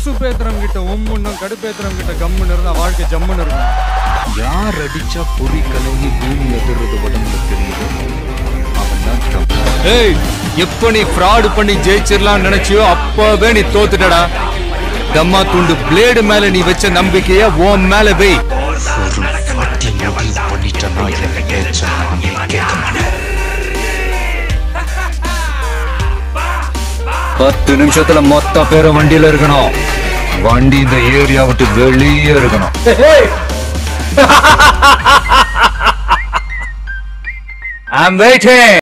உசுப்பேத்துறவங்க கிட்ட உம்முன்னும் கடுப்பேத்துறவங்க கிட்ட கம்முன்னு இருந்தா வாழ்க்கை ஜம்முன்னு இருக்கும். யார் அடிச்சா பொறி கலங்கி பூமி எதிர்றது உடம்புல தெரியுது? ஏய் எப்ப நீ ஃப்ராட் பண்ணி ஜெயிச்சிடலாம் நினைச்சியோ அப்பவே நீ தோத்துட்டடா. தம்மா துண்டு பிளேடு மேல நீ வச்ச நம்பிக்கைய உன் மேல வை. ஒரு பத்து நிமிஷத்துல மொத்த பேரும் வண்டியில இருக்கணும். வண்டி இந்த ஏரியா விட்டு வெளியே இருக்கணும். I'm waiting.